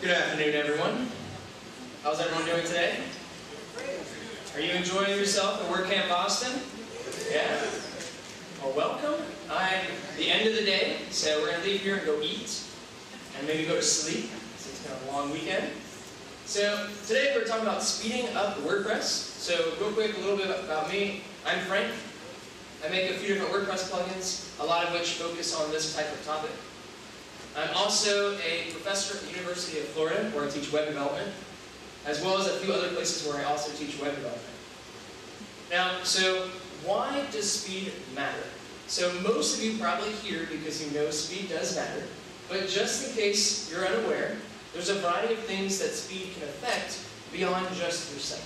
Good afternoon, everyone. How's everyone doing today? Are you enjoying yourself at WordCamp Boston? Yeah? Well, welcome. I'm the end of the day, so we're going to leave here and go eat and maybe go to sleep. It's been a long weekend. So today we're talking about speeding up WordPress. So real quick, a little bit about me. I'm Frank. I make a few different WordPress plugins, a lot of which focus on this type of topic. I'm also a professor at the University of Florida, where I teach web development, as well as a few other places where I also teach web development. Now, so why does speed matter? So most of you probably here because you know speed does matter, but just in case you're unaware, there's a variety of things that speed can affect beyond just your site.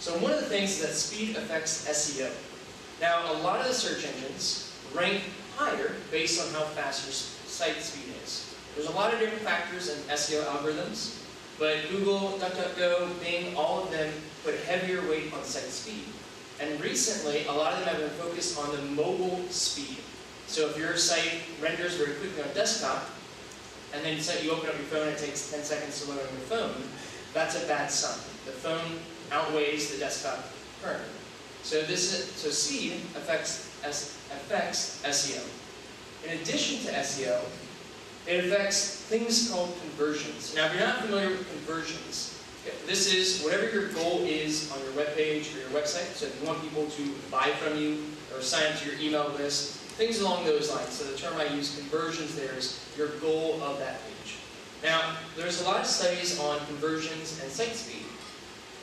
So one of the things is that speed affects SEO. Now, a lot of the search engines rank higher based on how fast your site speed is. There's a lot of different factors in SEO algorithms, but Google, DuckDuckGo, Bing, all of them put heavier weight on site speed. And recently, a lot of them have been focused on the mobile speed. So if your site renders very quickly on desktop, and then you open up your phone and it takes 10 seconds to load on your phone, that's a bad sign. The phone outweighs the desktop currently. So this is, so speed affects affects SEO. In addition to SEO, it affects things called conversions. Now, if you're not familiar with conversions, this is whatever your goal is on your web page or your website. So if you want people to buy from you or sign up to your email list, things along those lines. So the term I use, conversions, there is your goal of that page. Now, there's a lot of studies on conversions and site speed.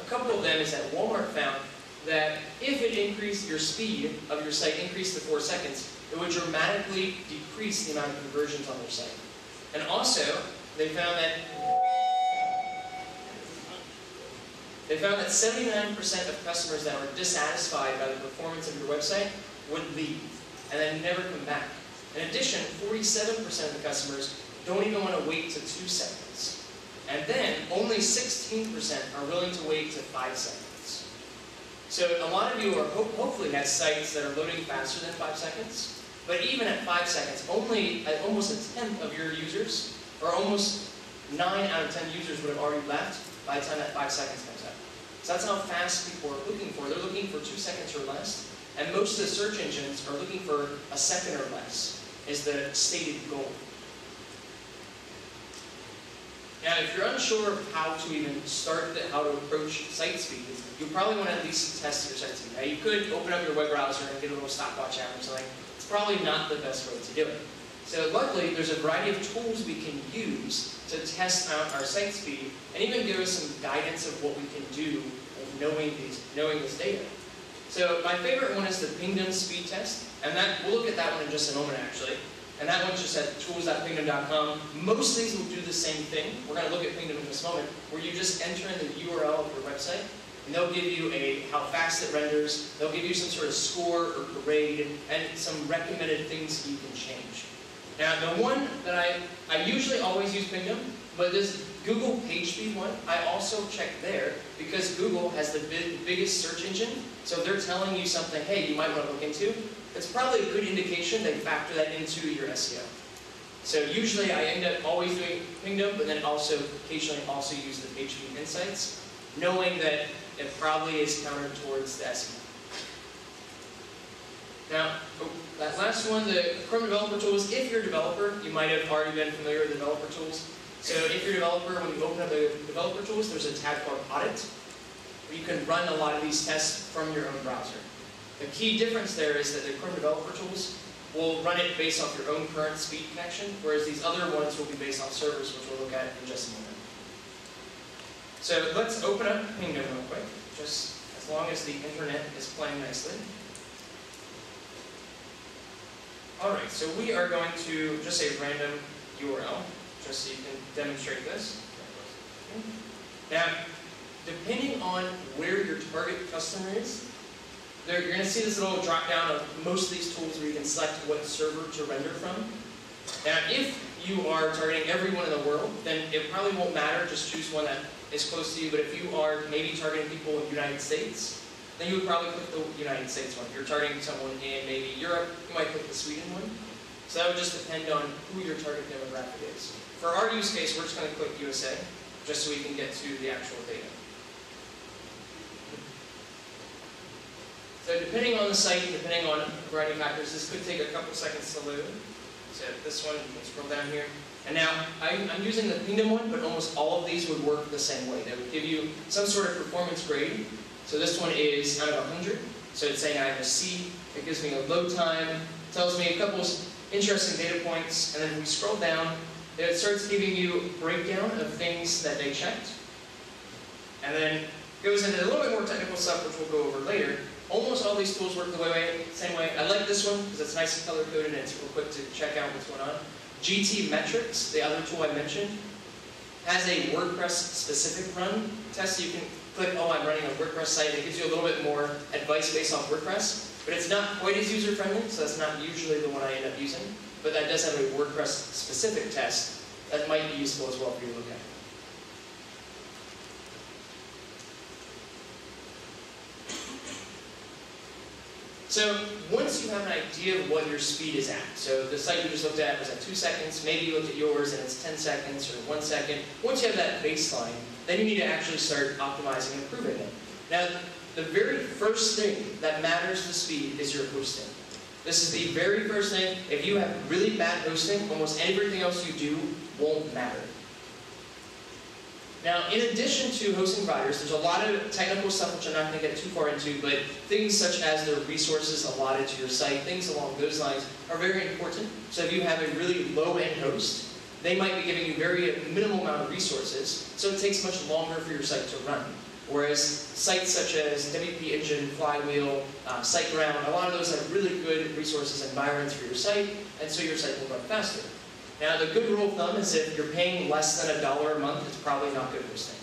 A couple of them is that Walmart found that if it increased your speed of your site increased to four seconds, it would dramatically decrease the amount of conversions on their site. And also, they found that they found that 79% of customers that were dissatisfied by the performance of your website would leave and then never come back. In addition, 47% of the customers don't even want to wait to two seconds. And then only 16% are willing to wait to five seconds. So a lot of you are ho hopefully have sites that are loading faster than five seconds. But even at five seconds, only uh, almost a tenth of your users, or almost nine out of ten users would have already left by the time that five seconds comes up. So that's how fast people are looking for. They're looking for two seconds or less. And most of the search engines are looking for a second or less is the stated goal. Now, if you're unsure of how to even start the, how to approach site speed, you probably want to at least test your site speed. Now, you could open up your web browser and get a little stopwatch app or something. Probably not the best way to do it. So luckily, there's a variety of tools we can use to test out our site speed and even give us some guidance of what we can do of knowing, these, knowing this data. So my favorite one is the Pingdom speed test, and that we'll look at that one in just a moment actually. And that one's just at tools.pingdom.com. Most things will do the same thing. We're going to look at Pingdom in just a moment, where you just enter in the URL of your website, and they'll give you a how fast it renders. They'll give you some sort of score or grade, and some recommended things you can change. Now, the one that I, I usually always use Pingdom, but this Google PageSpeed one, I also check there because Google has the big, biggest search engine. So if they're telling you something, hey, you might want to look into, it's probably a good indication they factor that into your SEO. So usually I end up always doing Pingdom, but then also occasionally also use the PageSpeed Insights, knowing that it probably is countered towards the SEO. Now, oh, that last one, the Chrome Developer Tools, if you're a developer, you might have already been familiar with developer tools. So if you're a developer, when you open up the developer tools, there's a tab called Audit, where you can run a lot of these tests from your own browser. The key difference there is that the Chrome Developer Tools will run it based off your own current speed connection, whereas these other ones will be based on servers, which we'll look at in just a moment. So let's open up Pingdom real quick, just as long as the internet is playing nicely. Alright, so we are going to just a random URL, just so you can demonstrate this. Now, depending on where your target customer is, you're going to see this little drop down of most of these tools where you can select what server to render from. Now, if you are targeting everyone in the world, then it probably won't matter. Just choose one that is close to you. But if you are maybe targeting people in the United States, then you would probably click the United States one. If you're targeting someone in maybe Europe, you might click the Sweden one. So that would just depend on who your target demographic is. For our use case, we're just going to click USA. just so we can get to the actual data. So depending on the site, depending on a variety of factors, this could take a couple seconds to load. So this one, you can scroll down here. And now, I'm, using the Pingdom one, but almost all of these would work the same way. They would give you some sort of performance grade. So this one is out of 100. So it's saying I have a C. It gives me a load time, tells me a couple interesting data points, and then we scroll down, it starts giving you a breakdown of things that they checked. And then goes into a little bit more technical stuff, which we'll go over later. Almost all these tools work the way, same way. I like this one because it's nice and color coded and it's real quick to check out what's going on. GTmetrix, the other tool I mentioned, has a WordPress specific run test. You can click, oh, I'm running a WordPress site. It gives you a little bit more advice based off WordPress, but it's not quite as user friendly, so that's not usually the one I end up using. But that does have a WordPress specific test that might be useful as well for you to look at. So once you have an idea of what your speed is at, so the site you just looked at was at two seconds, maybe you looked at yours and it's 10 seconds or one second. Once you have that baseline, then you need to actually start optimizing and improving it. Now, the very first thing that matters to speed is your hosting. This is the very first thing. If you have really bad hosting, almost everything else you do won't matter. Now, in addition to hosting providers, there's a lot of technical stuff which I'm not going to get too far into, but things such as the resources allotted to your site, things along those lines are very important. So if you have a really low-end host, they might be giving you very minimal amount of resources, so it takes much longer for your site to run. Whereas sites such as WP Engine, Flywheel, uh, SiteGround, a lot of those have really good resources environments for your site, and so your site will run faster. Now, the good rule of thumb is if you're paying less than a dollar a month, it's probably not good hosting.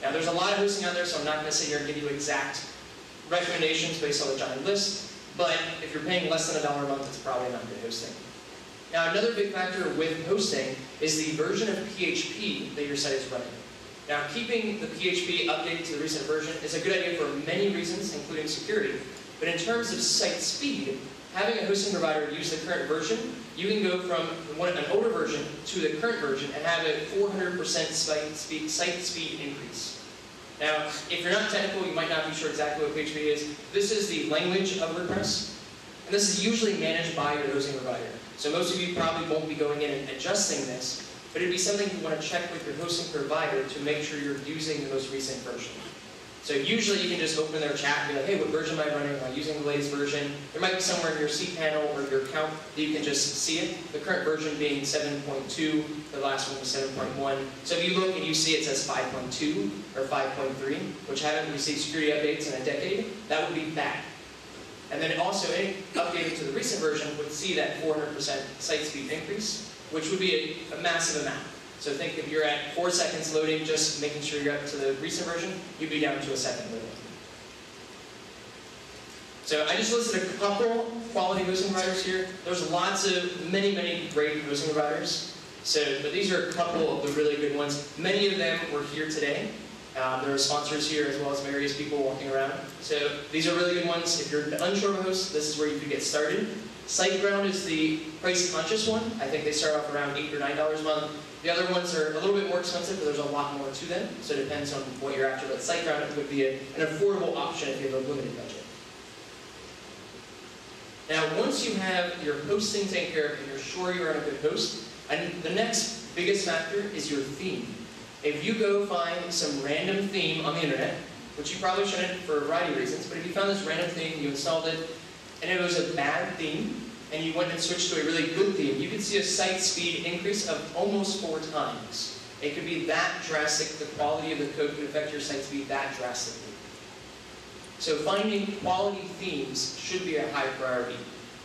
Now, there's a lot of hosting out there, so I'm not going to sit here and give you exact recommendations based on a giant list, but if you're paying less than a dollar a month, it's probably not good hosting. Now, another big factor with hosting is the version of PHP that your site is running. Now, keeping the PHP updated to the recent version is a good idea for many reasons, including security. But in terms of site speed, having a hosting provider use the current version, you can go from one, an older version to the current version and have a 400% site speed, site speed increase. Now, if you're not technical, you might not be sure exactly what PHP is. This is the language of WordPress, and this is usually managed by your hosting provider. So most of you probably won't be going in and adjusting this, but it'd be something you want to check with your hosting provider to make sure you're using the most recent version. So usually you can just open their chat and be like, hey, what version am I running? Am I using the latest version? There might be somewhere in your cPanel or your account that you can just see it. The current version being 7.2, the last one was 7.1. So if you look and you see it says 5.2 or 5.3, which haven't received security updates in a decade, that would be bad. And then also any updated to the recent version would see that 400% site speed increase, which would be a, a massive amount. So think if you're at four seconds loading, just making sure you're up to the recent version, you'd be down to a second loading. So I just listed a couple quality hosting providers here. There's lots of, many, many great hosting providers. So, but these are a couple of the really good ones. Many of them were here today. Um, there are sponsors here as well as various people walking around. So these are really good ones. If you're an unsure of a host, this is where you could get started. SiteGround is the price conscious one. I think they start off around eight or nine dollars a month. The other ones are a little bit more expensive, but there's a lot more to them, so it depends on what you're after. But SiteGround would be a, an affordable option if you have a limited budget. Now, once you have your hosting taken care of and you're sure you're on a good host, and the next biggest factor is your theme. If you go find some random theme on the internet, which you probably shouldn't for a variety of reasons, but if you found this random theme, you installed it, and it was a bad theme, and you went and switched to a really good theme, you could see a site speed increase of almost four times. It could be that drastic, the quality of the code could affect your site speed that drastically. So finding quality themes should be a high priority.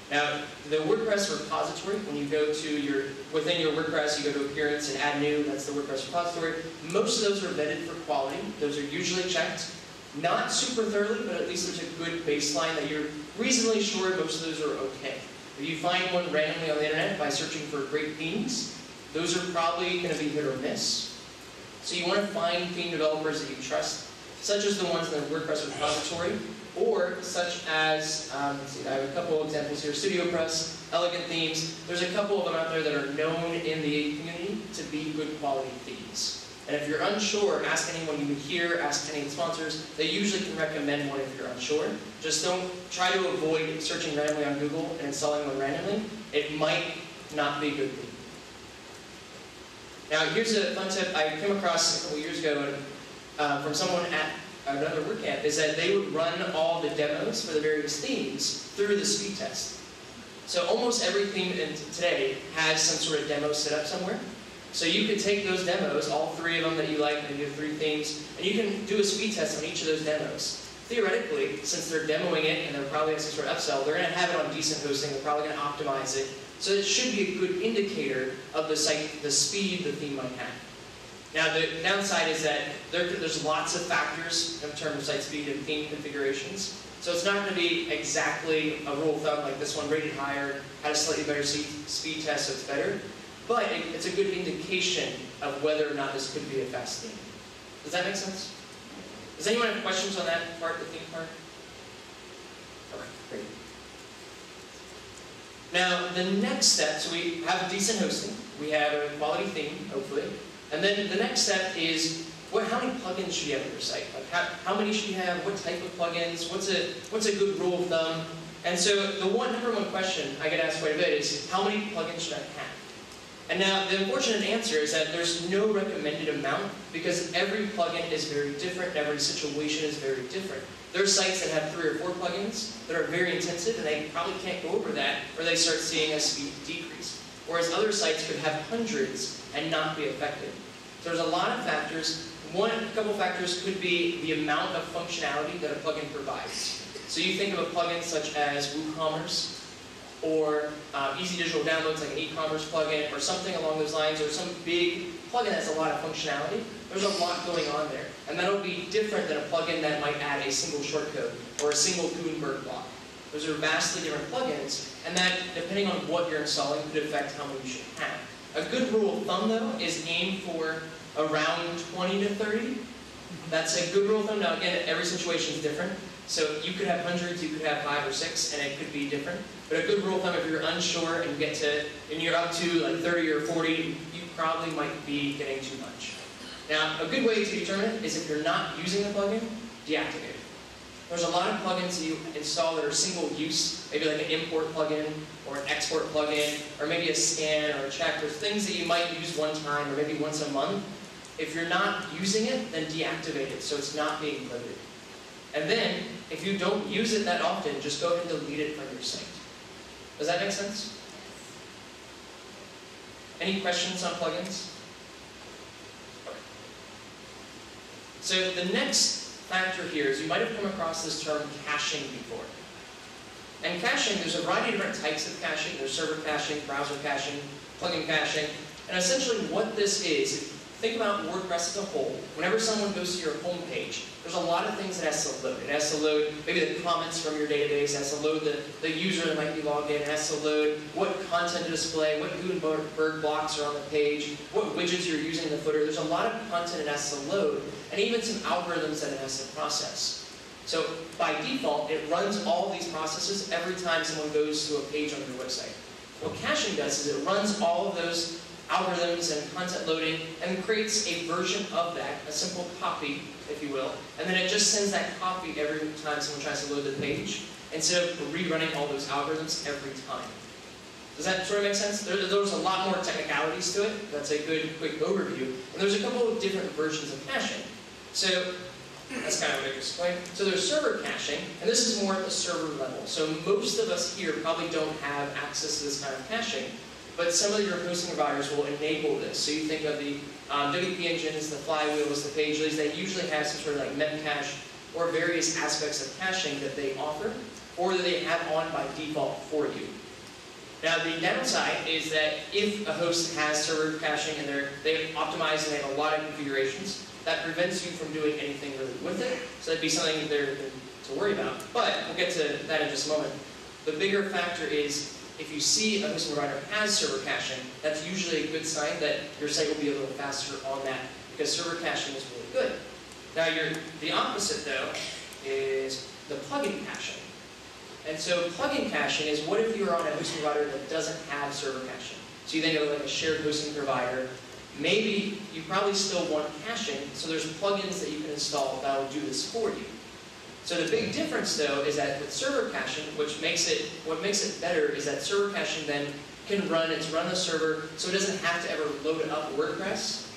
Now, the WordPress repository, when you go to your, within your WordPress, you go to Appearance and Add New, that's the WordPress repository. Most of those are vetted for quality. Those are usually checked. Not super thoroughly, but at least there's a good baseline that you're reasonably sure most of those are okay. If you find one randomly on the internet by searching for great themes, those are probably going to be hit or miss. So you want to find theme developers that you trust, such as the ones in the WordPress repository, or such as, um, see, I have a couple examples here, StudioPress, Elegant Themes. There's a couple of them out there that are known in the community to be good quality themes. And if you're unsure, ask anyone you would hear, ask any sponsors. They usually can recommend one if you're unsure. Just don't try to avoid searching randomly on Google and installing one randomly. It might not be good for you. Now, here's a fun tip I came across a couple years ago uh, from someone at another WordCamp, is that they would run all the demos for the various themes through the speed test. So almost every theme today has some sort of demo set up somewhere. So you could take those demos, all three of them that you like, you have three themes, and you can do a speed test on each of those demos. Theoretically, since they're demoing it and they're probably have some sort of upsell, they're going to have it on decent hosting, they're probably going to optimize it. So it should be a good indicator of the site, the speed the theme might have. Now the downside is that there, there's lots of factors in terms of site speed and theme configurations. So it's not going to be exactly a rule of thumb like this one rated higher, had a slightly better speed test so it's better. But it, it's a good indication of whether or not this could be a fast theme. Does that make sense? Does anyone have questions on that part, the theme part? Okay, great. Now, the next step, so we have decent hosting. We have a quality theme, hopefully. And then the next step is what, how many plugins should you have on your site? Like how, how many should you have? What type of plugins? What's a, what's a good rule of thumb? And so the one number one question I get asked quite a bit is how many plugins should I have? And now the unfortunate answer is that there's no recommended amount because every plugin is very different, and every situation is very different. There are sites that have three or four plugins that are very intensive and they probably can't go over that or they start seeing a speed decrease. Whereas other sites could have hundreds and not be effective. So there's a lot of factors. One couple factors could be the amount of functionality that a plugin provides. So you think of a plugin such as WooCommerce, or um, easy digital downloads like an e-commerce plugin or something along those lines or some big plugin that has a lot of functionality, there's a lot going on there. And that'll be different than a plugin that might add a single shortcode or a single Gutenberg block. Those are vastly different plugins, and that, depending on what you're installing, could affect how many you should have. A good rule of thumb, though, is aim for around 20 to 30. That's a good rule of thumb. Now, again, every situation is different. So you could have hundreds, you could have five or six, and it could be different. But a good rule of thumb, if you're unsure and you get to, and you're up to like 30 or 40, you probably might be getting too much. Now, a good way to determine it is if you're not using the plugin, deactivate it. There's a lot of plugins you install that are single use, maybe like an import plugin or an export plugin, or maybe a scan or a check, or things that you might use one time or maybe once a month. If you're not using it, then deactivate it so it's not being loaded. And then, if you don't use it that often, just go ahead and delete it from your site. Does that make sense? Any questions on plugins? So the next factor here is you might have come across this term caching before. And caching, there's a variety of different types of caching. There's server caching, browser caching, plugin caching. And essentially what this is, think about WordPress as a whole. Whenever someone goes to your home page, there's a lot of things it has to load. It has to load maybe the comments from your database, it has to load the, the user that might be logged in, it has to load what content to display, what Gutenberg blocks are on the page, what widgets you're using in the footer. There's a lot of content it has to load, and even some algorithms that it has to process. So by default, it runs all these processes every time someone goes to a page on your website. What caching does is it runs all of those algorithms and content loading and creates a version of that, a simple copy, if you will, and then it just sends that copy every time someone tries to load the page, instead of rerunning all those algorithms every time. Does that sort of make sense? There, there's a lot more technicalities to it. That's a good quick overview. And there's a couple of different versions of caching. So that's kind of what I explained. So there's server caching, and this is more at the server level. So most of us here probably don't have access to this kind of caching. But some of your hosting providers will enable this. So you think of the um, WP engines, the flywheels, the pagely's, they usually have some sort of like memcache or various aspects of caching that they offer or that they have on by default for you. Now the downside is that if a host has server caching and they're, they've optimized and they have a lot of configurations, that prevents you from doing anything really with it. So that'd be something to worry about. But we'll get to that in just a moment. The bigger factor is if you see a hosting provider has server caching, that's usually a good sign that your site will be a little faster on that because server caching is really good. Now, the opposite, though, is the plugin caching. And so plugin caching is what if you're on a hosting provider that doesn't have server caching? So you think of like a shared hosting provider, maybe you probably still want caching, so there's plugins that you can install that will do this for you. So the big difference though is that with server caching, which makes it, what makes it better is that server caching then can run, it's run the server, so it doesn't have to ever load up WordPress.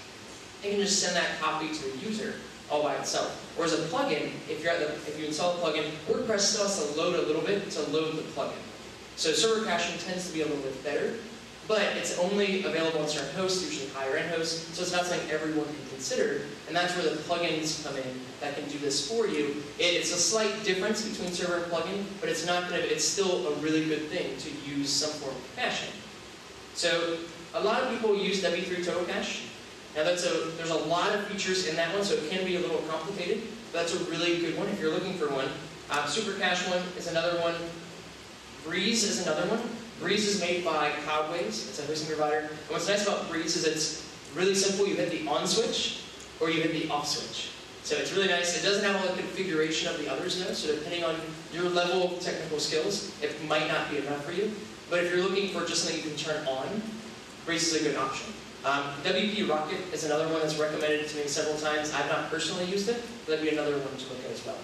It can just send that copy to the user all by itself. Whereas a plugin, if you're at the, if you install a plugin, WordPress still has to load a little bit to load the plugin. So server caching tends to be a little bit better, but it's only available on certain hosts, usually higher end hosts, so it's not something everyone can consider, and that's where the plugins come in that can do this for you. It's a slight difference between server and plugin, but it's not gonna, it's still a really good thing to use some form of caching. So a lot of people use W3 Total Cache. Now that's a, there's a lot of features in that one, so it can be a little complicated, but that's a really good one if you're looking for one. Uh, Super Cache one is another one. Breeze is another one. Breeze is made by Cloudways. It's a hosting provider. And what's nice about Breeze is it's really simple. You hit the on switch or you hit the off switch. So it's really nice. It doesn't have all the configuration of the others though, so depending on your level of technical skills, it might not be enough for you. But if you're looking for just something you can turn on, Breeze is a good option. Um, WP Rocket is another one that's recommended to me several times. I've not personally used it, but that'd be another one to look at as well.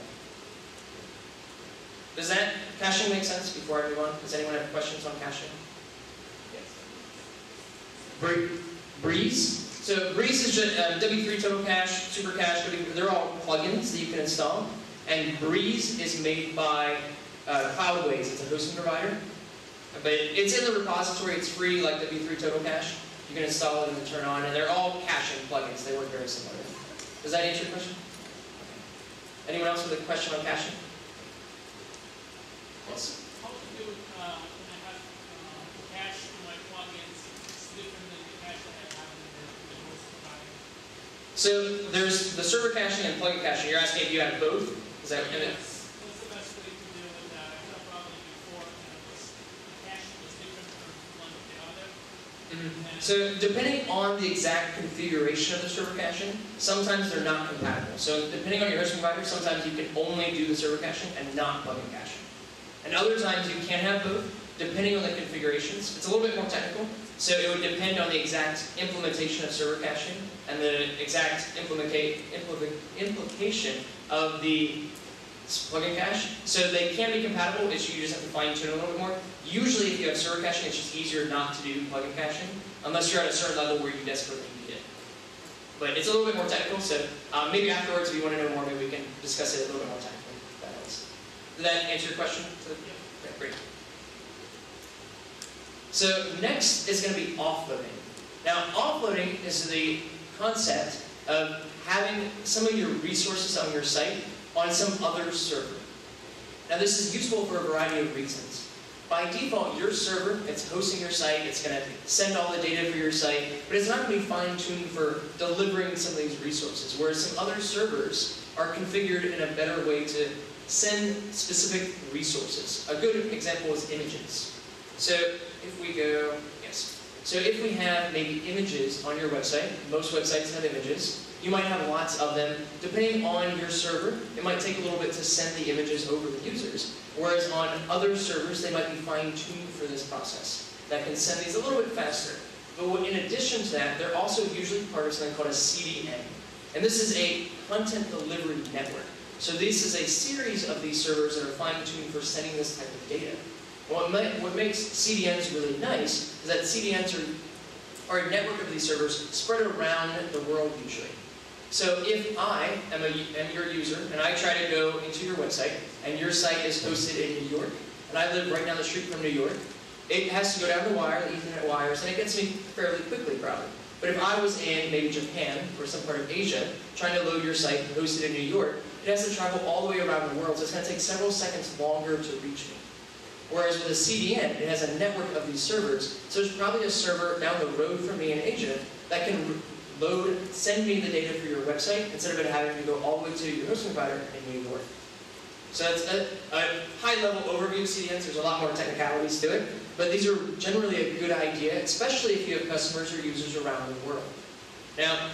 Does that caching make sense before I move on? Does anyone have questions on caching? Yes. Breeze. So Breeze is just uh, W3 Total Cache, Super Cache, they're all plugins that you can install. And Breeze is made by uh, Cloudways. It's a hosting provider. But it's in the repository. It's free, like W3 Total Cache. You can install it and turn on, and they're all caching plugins. They work very similar. Does that answer your question? Anyone else with a question on caching? How to do uh, when I have uh, cache in my plugins, it's different than the cache that I have in the, the host provider. So there's the server caching and plugin caching. You're asking if you have both? Is that Yes. What's the best way to deal with that? I had a problem before, and it was, the caching was different from one to the other. Mhm. So depending on the exact configuration of the server caching, sometimes they're not compatible. So depending on your hosting provider, sometimes you can only do the server caching and not plugin caching. And other times you can have both, depending on the configurations. It's a little bit more technical, so it would depend on the exact implementation of server caching and the exact implica impl implication of the plugin cache. So they can be compatible, it's you just have to fine tune a little bit more. Usually if you have server caching, it's just easier not to do plugin caching, unless you're at a certain level where you desperately need it. But it's a little bit more technical, so um, maybe afterwards if you want to know more, maybe we can discuss it a little bit more technically. Did that answer your question? Okay, great. So next is going to be offloading. Now, offloading is the concept of having some of your resources on your site on some other server. Now, this is useful for a variety of reasons. By default, your server, it's hosting your site, it's going to send all the data for your site, but it's not going to be fine-tuned for delivering some of these resources, whereas some other servers are configured in a better way to send specific resources. A good example is images. So if we go, yes. So if we have maybe images on your website, most websites have images, you might have lots of them. Depending on your server, it might take a little bit to send the images over to users. Whereas on other servers, they might be fine-tuned for this process. That can send these a little bit faster. But in addition to that, they're also usually part of something called a CDN. And this is a content delivery network. So this is a series of these servers that are fine-tuned for sending this type of data. What, what makes CDNs really nice is that CDNs are, are a network of these servers spread around the world usually. So if I am, a, am your user and I try to go into your website and your site is hosted in New York and I live right down the street from New York, it has to go down the wire, the Ethernet wires, and it gets me fairly quickly probably. But if I was in maybe Japan or some part of Asia trying to load your site hosted in New York, it has to travel all the way around the world, so it's going to take several seconds longer to reach me. Whereas with a CDN, it has a network of these servers, so there's probably a server down the road from me in Asia that can load, send me the data for your website instead of it having to go all the way to your hosting provider in New York. So that's a, a high-level overview of CDNs. There's a lot more technicalities to it, but these are generally a good idea, especially if you have customers or users around the world. Now,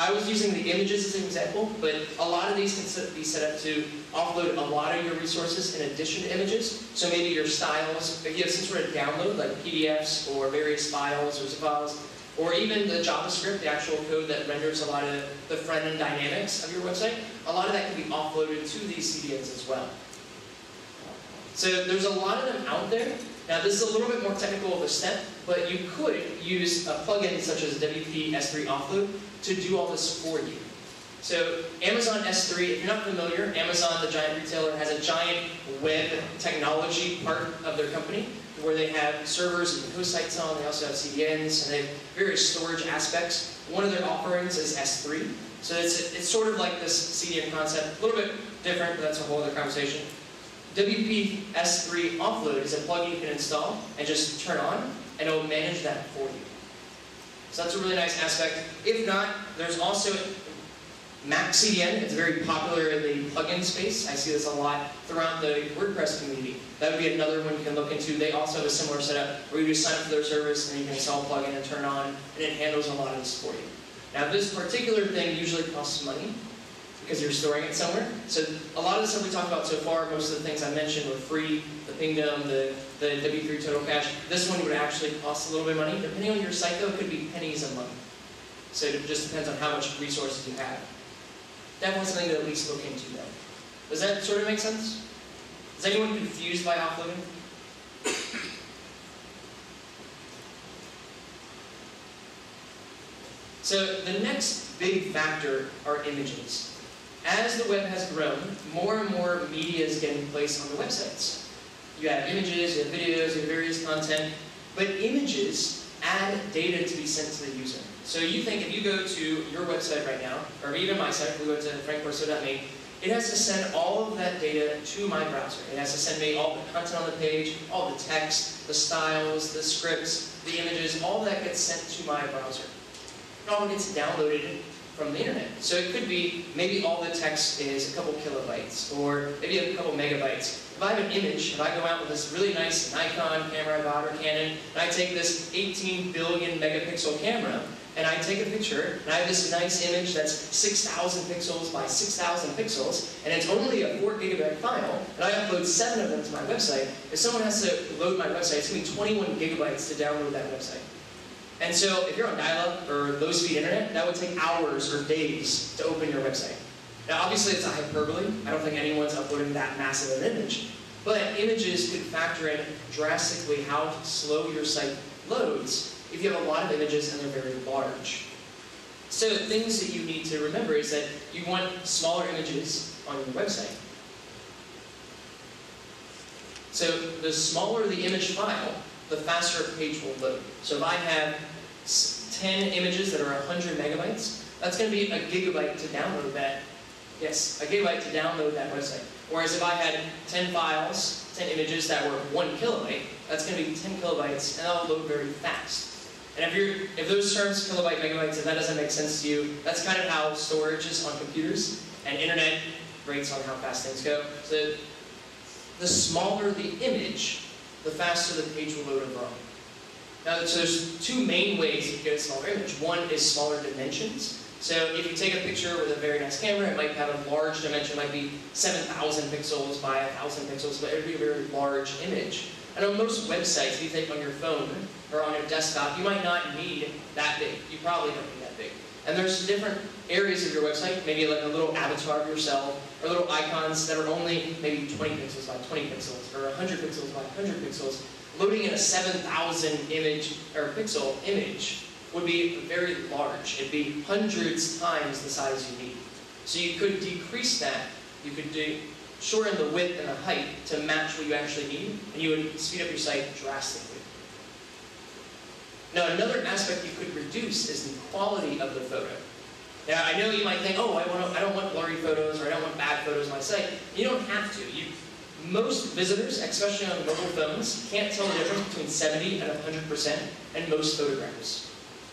I was using the images as an example, but a lot of these can be set up to offload a lot of your resources in addition to images. So maybe your styles, if you have some sort of download, like PDFs or various files or zip files, or even the JavaScript, the actual code that renders a lot of the front-end dynamics of your website, a lot of that can be offloaded to these CDNs as well. So there's a lot of them out there. Now this is a little bit more technical of a step, but you could use a plugin such as WP S3 Offload to do all this for you. So Amazon S3, if you're not familiar, Amazon, the giant retailer, has a giant web technology part of their company where they have servers and host sites on, they also have CDNs, and they have various storage aspects. One of their offerings is S3. So it's, it's sort of like this CDN concept, a little bit different, but that's a whole other conversation. WP S3 Offload is a plugin you can install and just turn on, and it will manage that for you. So that's a really nice aspect. If not, there's also MaxCDN. It's very popular in the plugin space. I see this a lot throughout the WordPress community. That would be another one you can look into. They also have a similar setup where you just sign up for their service and you can install a plugin and turn on, and it handles a lot of this for you. Now, this particular thing usually costs money because you're storing it somewhere. So a lot of the stuff we talked about so far, most of the things I mentioned were free, the Pingdom, the, the W3 Total Cache. This one would actually cost a little bit of money. Depending on your site though, it could be pennies a month. So it just depends on how much resources you have. Definitely something to at least look into though. Does that sort of make sense? Is anyone confused by offloading? So the next big factor are images. As the web has grown, more and more media is getting placed on the websites. You have images, you have videos, you have various content, but images add data to be sent to the user. So you think if you go to your website right now, or even my site, if we go to frankcorso.me, it has to send all of that data to my browser. It has to send me all the content on the page, all the text, the styles, the scripts, the images, all that gets sent to my browser. It all gets downloaded from the internet. So it could be maybe all the text is a couple kilobytes or maybe a couple megabytes. If I have an image, if I go out with this really nice Nikon camera I bought or Canon, and I take this 18 billion megapixel camera, and I take a picture, and I have this nice image that's 6,000 pixels by 6,000 pixels, and it's only a 4 gigabyte file, and I upload 7 of them to my website, if someone has to load my website, it's going to be 21 gigabytes to download that website. And so if you're on dial-up or low-speed internet, that would take hours or days to open your website. Now obviously it's a hyperbole. I don't think anyone's uploading that massive an image. But images could factor in drastically how slow your site loads if you have a lot of images and they're very large. So things that you need to remember is that you want smaller images on your website. So the smaller the image file, the faster a page will load. So if I have 10 images that are 100 megabytes, that's going to be a gigabyte to download that. Yes, a gigabyte to download that website. Whereas if I had 10 files, 10 images that were 1 kilobyte, that's going to be 10 kilobytes, and that'll load very fast. And if, you're, if those terms, kilobyte, megabytes, if that doesn't make sense to you, that's kind of how storage is on computers, and internet rates on how fast things go. So the smaller the image, the faster the page will load overall. Now, so there's two main ways you get a smaller image. One is smaller dimensions. So if you take a picture with a very nice camera, it might have a large dimension, it might be 7,000 pixels by 1,000 pixels, but it would be a very large image. And on most websites, if you take on your phone or on your desktop, you might not need that big. You probably don't need that big. And there's different areas of your website, maybe like a little avatar of yourself, or little icons that are only maybe 20 pixels by 20 pixels, or 100 pixels by 100 pixels. Loading in a 7,000 image or pixel image would be very large. It'd be hundreds times the size you need. So you could decrease that. You could do, shorten the width and the height to match what you actually need, and you would speed up your site drastically. Now, another aspect you could reduce is the quality of the photo. Now, I know you might think, oh, I, want to, I don't want blurry photos or I don't want bad photos on my site. You don't have to. You, most visitors, especially on mobile phones, can't tell the difference between 70 and 100% in most photographs.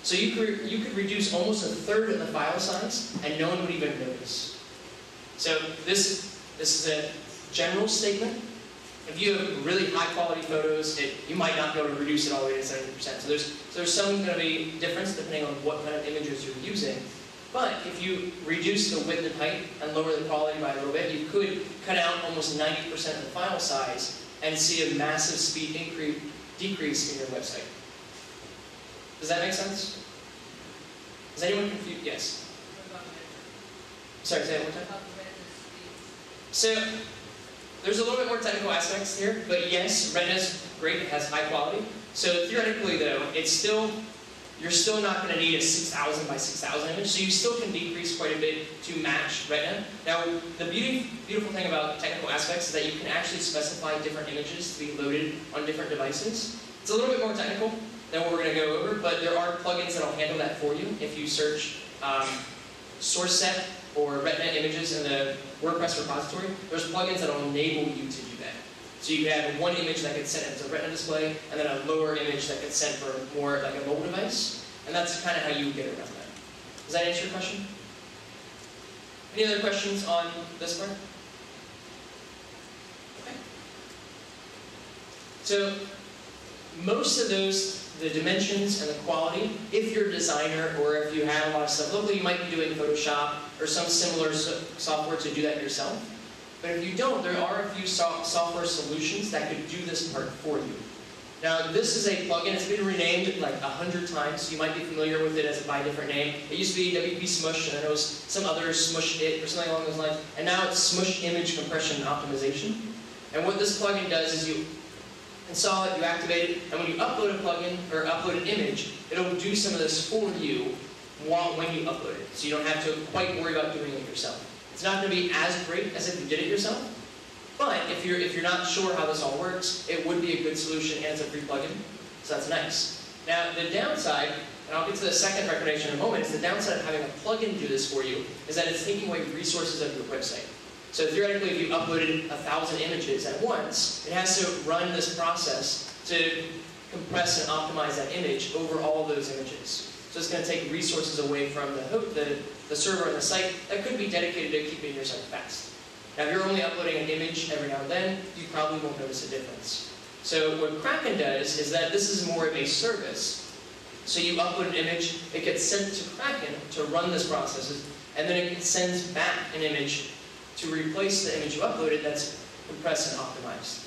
So you could, you could reduce almost a third of the file size and no one would even notice. So this, this is a general statement. If you have really high quality photos, it, you might not be able to reduce it all the way to 70%. So there's, so there's some going to be difference depending on what kind of images you're using. But if you reduce the width and height and lower the quality by a little bit, you could cut out almost 90% of the file size and see a massive speed increase, decrease in your website. Does that make sense? Is anyone confused? Yes. Sorry, say that one time. So, there's a little bit more technical aspects here, but yes, Retina's great, it has high quality. So theoretically though, it's still, you're still not going to need a 6,000 by 6,000 image, so you still can decrease quite a bit to match Retina. Now, the beauty, beautiful thing about technical aspects is that you can actually specify different images to be loaded on different devices. It's a little bit more technical than what we're going to go over, but there are plugins that will handle that for you if you search um, source set or Retina images in the WordPress repository, there's plugins that will enable you to do that. So you can have one image that gets sent as a Retina display, and then a lower image that gets sent for more like a mobile device, and that's kind of how you get around that. Does that answer your question? Any other questions on this part? Okay. So most of those the dimensions and the quality. If you're a designer or if you have a lot of stuff, locally you might be doing Photoshop or some similar so software to do that yourself. But if you don't, there are a few so software solutions that could do this part for you. Now, this is a plugin. It's been renamed like a hundred times, you might be familiar with it as by a different name. It used to be WP Smush, and it was some other Smush It or something along those lines. And now it's Smush Image Compression Optimization. And what this plugin does is you install it, you activate it, and when you upload a plugin or upload an image, it'll do some of this for you when you upload it. So you don't have to quite worry about doing it yourself. It's not going to be as great as if you did it yourself, but if you're, if you're not sure how this all works, it would be a good solution and it's a free plugin, so that's nice. Now, the downside, and I'll get to the second recommendation in a moment, is the downside of having a plugin do this for you is that it's taking away resources of your website. So theoretically, if you uploaded a thousand images at once, it has to run this process to compress and optimize that image over all those images. So it's going to take resources away from the, the, the server and the site that could be dedicated to keeping your site fast. Now, if you're only uploading an image every now and then, you probably won't notice a difference. So what Kraken does is that this is more of a service. So you upload an image, it gets sent to Kraken to run this process, and then it sends back an image to replace the image you uploaded that's compressed and optimized.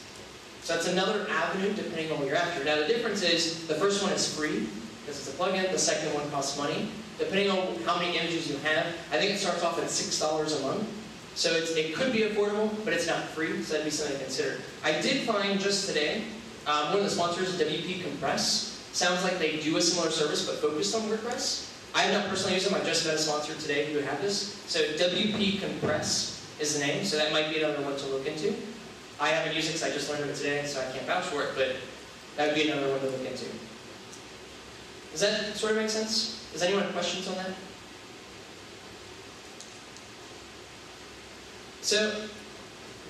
So that's another avenue depending on what you're after. Now the difference is the first one is free because it's a plugin. The second one costs money. Depending on how many images you have, I think it starts off at $6 a month. So it could be affordable, but it's not free, so that'd be something to consider. I did find just today, um, one of the sponsors, WP Compress, sounds like they do a similar service but focused on WordPress. I have not personally used them, I just met a sponsor today who had this. So WP Compress is the name, so that might be another one to look into. I haven't used it because I just learned of it today, so I can't vouch for it, but that would be another one to look into. Does that sort of make sense? Does anyone have questions on that? So,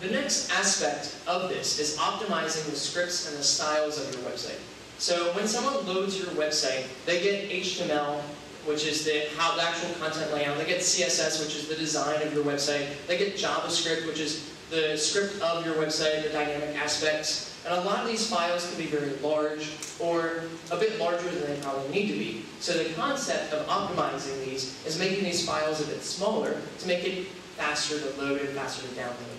the next aspect of this is optimizing the scripts and the styles of your website. So when someone loads your website, they get HTML, which is the, how the actual content layout. They get CSS, which is the design of your website. They get JavaScript, which is the script of your website, the dynamic aspects. And a lot of these files can be very large or a bit larger than they probably need to be. So the concept of optimizing these is making these files a bit smaller to make it faster to load and faster to download.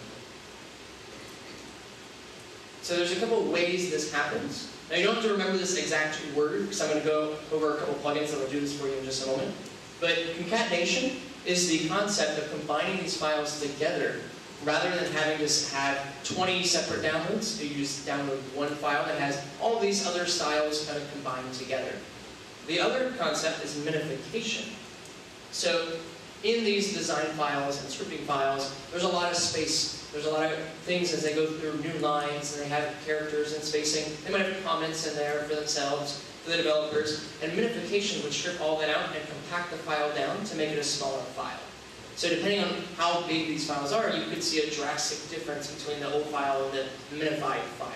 So there's a couple ways this happens. Now you don't have to remember this exact word, because I'm going to go over a couple plugins that will do this for you in just a moment. But concatenation is the concept of combining these files together rather than having to have 20 separate downloads. You just download one file that has all these other styles kind of combined together. The other concept is minification. So in these design files and scripting files, there's a lot of space there's a lot of things as they go through new lines and they have characters and spacing. They might have comments in there for themselves, for the developers. And minification would strip all that out and compact the file down to make it a smaller file. So depending on how big these files are, you could see a drastic difference between the old file and the minified file.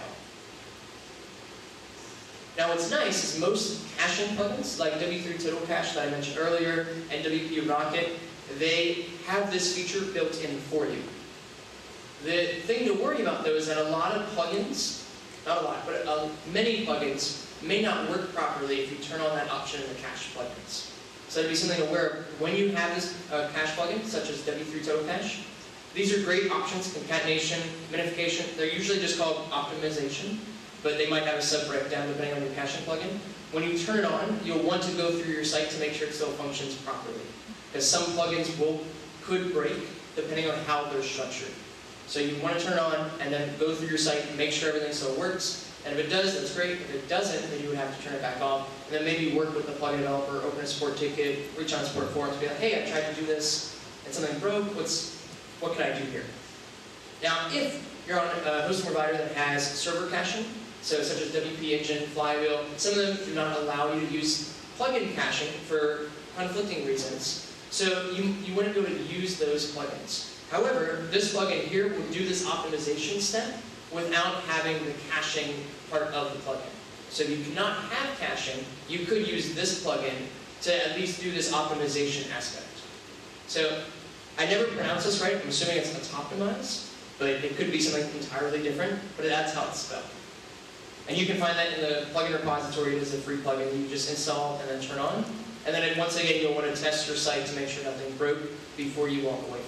Now what's nice is most caching plugins, like W3 Total Cache that I mentioned earlier, and WP Rocket, they have this feature built in for you. The thing to worry about though is that a lot of plugins, not a lot, but uh, many plugins may not work properly if you turn on that option in the cache plugins. So that'd be something aware of. When you have this uh, cache plugin, such as W3 Total Cache, these are great options, concatenation, minification. They're usually just called optimization, but they might have a sub breakdown depending on your caching plugin. when you turn it on, you'll want to go through your site to make sure it still functions properly. Because some plugins will could break depending on how they're structured. So you want to turn on and then go through your site and make sure everything still works. And if it does, that's great. If it doesn't, then you would have to turn it back off. And then maybe work with the plugin developer, open a support ticket, reach out to support forums, be like, hey, I tried to do this, and something broke. What's what can I do here? Now, if you're on a hosting provider that has server caching, so such as WP Engine, Flywheel, some of them do not allow you to use plugin caching for conflicting reasons. So you, you wouldn't be able to use those plugins. However, this plugin here will do this optimization step without having the caching part of the plugin. So if you do not have caching, you could use this plugin to at least do this optimization aspect. So I never pronounce this right, I'm assuming it's Autoptimize, but it could be something entirely different, but that's how it's spelled. And you can find that in the plugin repository. It is a free plugin you just install and then turn on. And then once again, you'll want to test your site to make sure nothing broke before you walk away.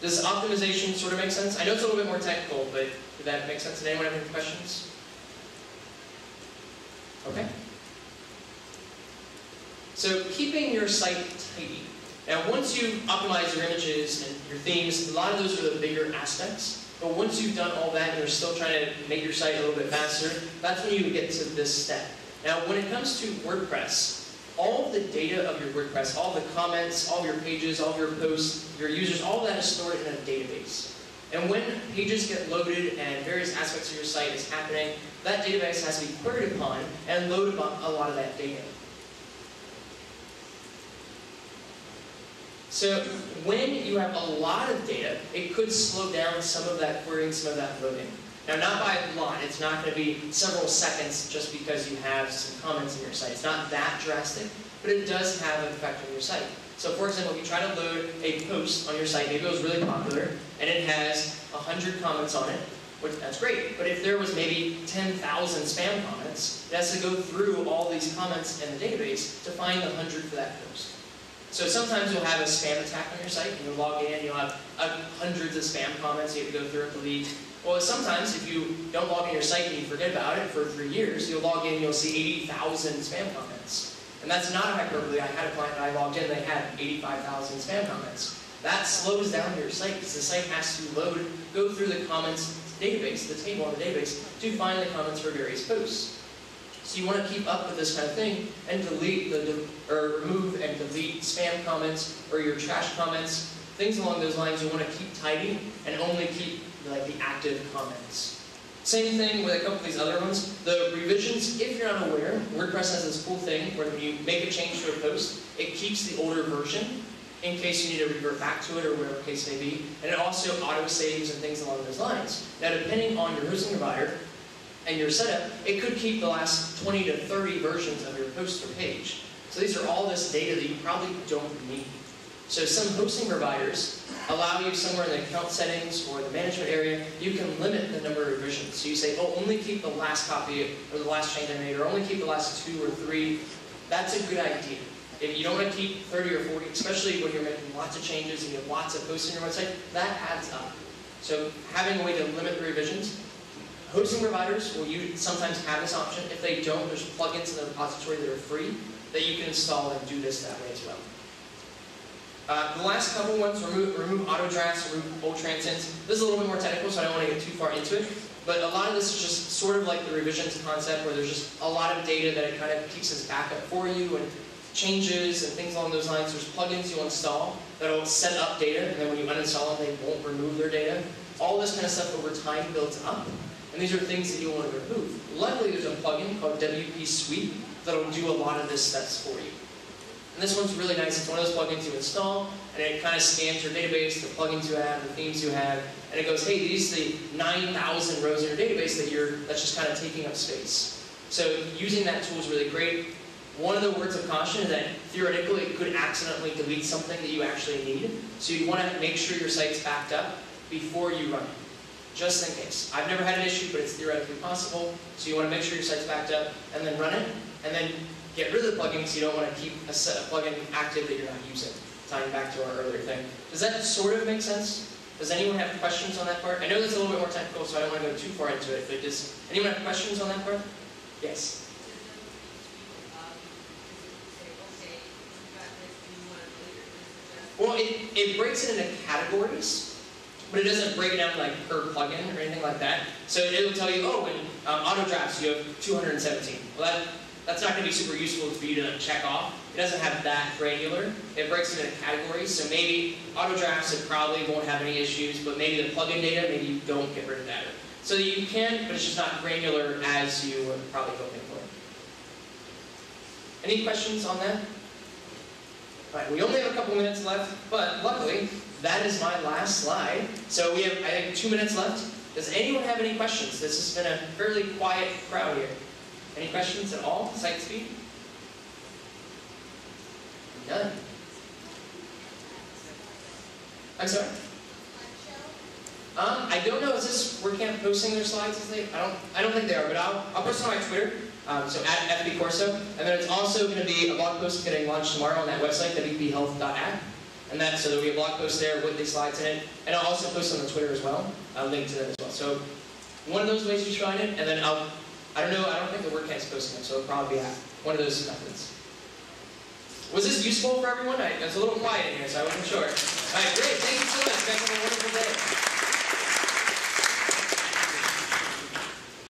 Does optimization sort of make sense? I know it's a little bit more technical, but did that make sense? Did anyone have any questions? Okay. So keeping your site tidy. Now once you optimize your images and your themes, a lot of those are the bigger aspects. But once you've done all that and you're still trying to make your site a little bit faster, that's when you get to this step. Now when it comes to WordPress, all the data of your WordPress, all the comments, all your pages, all your posts, your users, all that is stored in a database. And when pages get loaded and various aspects of your site is happening, that database has to be queried upon and load a lot of that data. So when you have a lot of data, it could slow down some of that querying, some of that loading. Now, not by a lot. It's not going to be several seconds just because you have some comments in your site. It's not that drastic, but it does have an effect on your site. So, for example, if you try to load a post on your site, maybe it was really popular, and it has 100 comments on it, which, that's great. But if there was maybe 10,000 spam comments, it has to go through all these comments in the database to find the 100 for that post. So sometimes you'll have a spam attack on your site, and you'll log in, you'll have uh, hundreds of spam comments you have to go through and delete. Well, sometimes if you don't log in your site and you forget about it for three years, you'll log in and you'll see 80,000 spam comments. And that's not hyperbole. I had a client that I logged in, they had 85,000 spam comments. That slows down your site because the site has to load, go through the comments database, the table in the database, to find the comments for various posts. So you want to keep up with this kind of thing and delete the, or remove and delete spam comments or your trash comments, things along those lines. You want to keep tidy and only keep like the active comments. Same thing with a couple of these other ones. The revisions, if you're not aware, WordPress has this cool thing where when you make a change to a post, it keeps the older version in case you need to revert back to it or whatever case may be. And it also auto-saves and things along those lines. Now, depending on your hosting provider and your setup, it could keep the last 20 to 30 versions of your post or page. So these are all this data that you probably don't need. So some hosting providers allow you somewhere in the account settings or the management area, you can limit the number of revisions. So you say, oh, only keep the last copy or the last change I made, or only keep the last two or three. That's a good idea. If you don't want to keep 30 or 40, especially when you're making lots of changes and you have lots of posts on your website, that adds up. So having a way to limit the revisions, hosting providers will you sometimes have this option. If they don't, there's plugins in the repository that are free that you can install and do this that way as well. Uh, the last couple ones, remove, remove auto drafts, remove bold transients. This is a little bit more technical, so I don't want to get too far into it. But a lot of this is just sort of like the revisions concept, where there's just a lot of data that it kind of keeps as backup for you, and changes and things along those lines. There's plugins you'll install that'll set up data, and then when you uninstall them, they won't remove their data. All this kind of stuff over time builds up, and these are things that you want to remove. Luckily, there's a plugin called WP Sweep that'll do a lot of this steps for you. And this one's really nice. It's one of those plugins you install, and it kind of scans your database, the plugins you have, the themes you have, and it goes, hey, these are the 9,000 rows in your database that you're, that's just kind of taking up space. So using that tool is really great. One of the words of caution is that theoretically it could accidentally delete something that you actually need. So you want to make sure your site's backed up before you run it, just in case. I've never had an issue, but it's theoretically possible. So you want to make sure your site's backed up and then run it, and then get rid of the plugin because you don't want to keep a set of plugin active that you're not using, tying back to our earlier thing. Does that sort of make sense? Does anyone have questions on that part? I know that's a little bit more technical, so I don't want to go too far into it, but does anyone have questions on that part? Yes. Well, it, it breaks it into categories, but it doesn't break it down like per plugin or anything like that. So it'll tell you, oh, in um, auto drafts you have 217. Well, that that's not going to be super useful for you to check off. It doesn't have that granular. It breaks it into categories. So maybe auto drafts it probably won't have any issues, but maybe the plugin data, maybe you don't get rid of that. So you can, but it's just not granular as you were probably hoping for. Any questions on that? All right, we only have a couple minutes left, but luckily, that is my last slide. So we have, I think, two minutes left. Does anyone have any questions? This has been a fairly quiet crowd here. Any questions at all? Site speed? None. I'm sorry? Um, I don't know. Is this WordCamp posting their slides? Is they? I don't. I don't think they are. But I'll. I'll post it on my Twitter. Um, so at FP Corso, and then it's also going to be a blog post getting launched tomorrow on that website wphealth.app, and that so there'll be a blog post there with the slides in it, and I'll also post on the Twitter as well. I'll link to that as well. So one of those ways you should find it, and then I'll. I don't know. I don't think the WordCamp's posting it, so it'll probably be one of those methods. Was this useful for everyone? I, it's a little quiet in here, so I wasn't sure. All right, great. Thank you so much. Have a wonderful